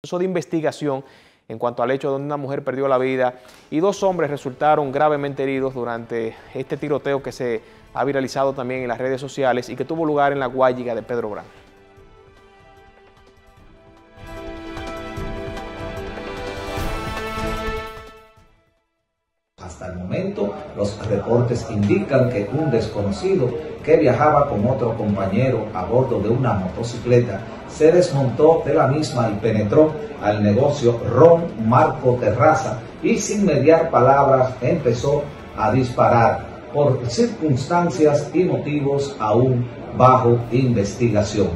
de investigación en cuanto al hecho donde una mujer perdió la vida y dos hombres resultaron gravemente heridos durante este tiroteo que se ha viralizado también en las redes sociales y que tuvo lugar en la Guayiga de Pedro Brán. Hasta el momento, los reportes indican que un desconocido que viajaba con otro compañero a bordo de una motocicleta se desmontó de la misma y penetró al negocio Ron Marco Terraza y sin mediar palabras empezó a disparar por circunstancias y motivos aún bajo investigación.